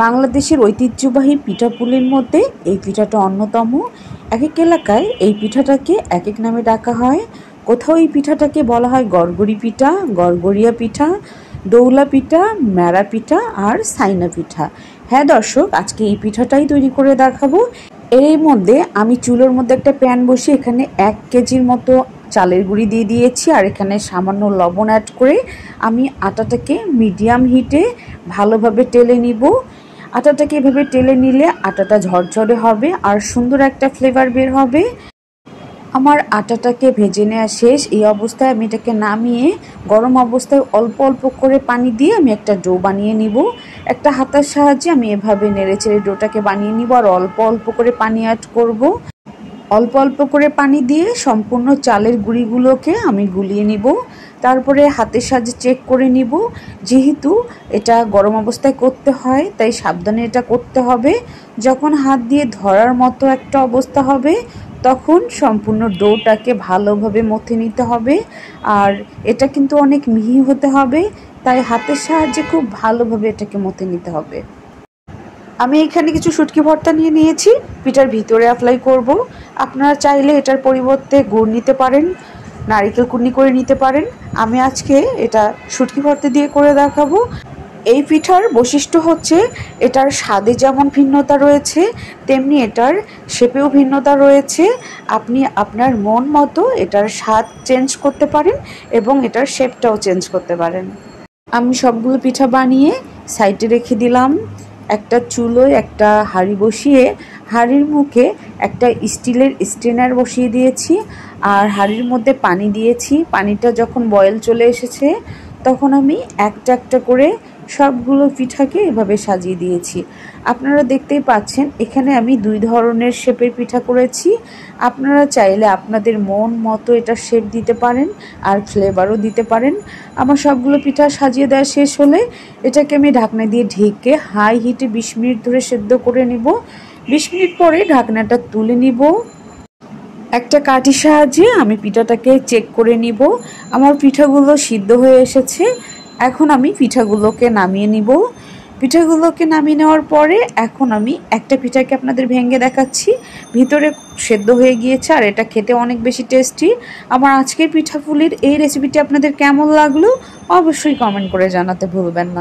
বাংলাদেশের ঐতিহ্যবাহী পিঠাপুলির মধ্যে এই পিঠাটা অন্যতম। এক এক এলাকায় এই পিঠাটাকে এক এক নামে ডাকা হয়। কোথাও এই পিঠাটাকে বলা হয় গড়গড়ি পিঠা, গড়গড়িয়া পিঠা, দৌলা পিঠা, ম্যাড়া পিঠা আর সাইনা পিঠা। হ্যাঁ দর্শক, আজকে এই পিঠাটাই তৈরি করে দেখাবো। এর মধ্যে আমি চুলোর মধ্যে একটা প্যান বসিয়ে এখানে এক কেজির মতো চালের গুঁড়ি দিয়ে দিয়েছি আর এখানে সামান্য লবণ অ্যাড করে আমি আটাটাকে মিডিয়াম হিটে ভালোভাবে টেলে নিব। আটাটাকে এভাবে টেলে নিলে আটাটা ঝরঝরে হবে আর সুন্দর একটা ফ্লেভার বের হবে। আমার আটাটাকে ভেজে নেওয়া শেষ। এই অবস্থায় আমি এটাকে নামিয়ে গরম অবস্থায় অল্প অল্প করে পানি দিয়ে আমি একটা ডো বানিয়ে নিব। একটা হাতার সাহায্যে আমি এভাবে নেড়ে চেড়ে ডোটাকে বানিয়ে নিব আর অল্প অল্প করে পানি অ্যাড করব। অল্প অল্প করে পানি দিয়ে সম্পূর্ণ চালের গুঁড়িগুলোকে আমি গুলিয়ে নিব। তারপরে হাতের সাহায্যে চেক করে নিব। যেহেতু এটা গরম অবস্থায় করতে হয়, তাই সাবধানে এটা করতে হবে। যখন হাত দিয়ে ধরার মতো একটা অবস্থা হবে, তখন সম্পূর্ণ ডোটাকে ভালোভাবে মথে নিতে হবে। আর এটা কিন্তু অনেক মিহি হতে হবে, তাই হাতের সাহায্যে খুব ভালোভাবে এটাকে মথে নিতে হবে। আমি এখানে কিছু শুটকি ভর্তা নিয়ে নিয়েছি, পিঠার ভিতরে অ্যাপ্লাই করব। আপনারা চাইলে এটার পরিবর্তে গুড় নিতে পারেন। নারিকেল কুন্নি করে নিতে পারেন। আমি আজকে এটা শুটকি ভর্তা দিয়ে করে দেখাবো। এই পিঠার বৈশিষ্ট্য হচ্ছে, এটার স্বাদে যেমন ভিন্নতা রয়েছে, তেমনি এটার শেপেও ভিন্নতা রয়েছে। আপনি আপনার মন মতো এটার স্বাদ চেঞ্জ করতে পারেন এবং এটার শেপটাও চেঞ্জ করতে পারেন। আমি সবগুলো পিঠা বানিয়ে সাইডে রেখে দিলাম। একটা চুলোয় একটা হাঁড়ি বসিয়ে, হাড়ির মুখে একটা স্টিলের স্টেনার বসিয়ে দিয়েছি আর হাঁড়ির মধ্যে পানি দিয়েছি। পানিটা যখন বয়েল চলে এসেছে, তখন আমি একটা একটা করে সবগুলো পিঠাকে এভাবে সাজিয়ে দিয়েছি। আপনারা দেখতেই পাচ্ছেন, এখানে আমি দুই ধরনের শেপের পিঠা করেছি। আপনারা চাইলে আপনাদের মন মতো এটা শেপ দিতে পারেন আর ফ্লেভারও দিতে পারেন। আমার সবগুলো পিঠা সাজিয়ে দেওয়া শেষ হলে এটাকে আমি ঢাকনা দিয়ে ঢেকে হাই হিটে বিশ মিনিট ধরে সেদ্ধ করে নিব। বিশ মিনিট পরে ঢাকনাটা তুলে নিব। একটা কাঠির সাহায্যে আমি পিঠাটাকে চেক করে নিব। আমার পিঠাগুলো সিদ্ধ হয়ে এসেছে। এখন আমি পিঠাগুলোকে নামিয়ে নিব। পিঠাগুলোকে নামিয়ে নেওয়ার পরে এখন আমি একটা পিঠাকে আপনাদের ভেঙে দেখাচ্ছি। ভিতরে সেদ্ধ হয়ে গিয়েছে আর এটা খেতে অনেক বেশি টেস্টি। আমার আজকের পিঠাপুলির এই রেসিপিটি আপনাদের কেমন লাগল অবশ্যই কমেন্ট করে জানাতে ভুলবেন না।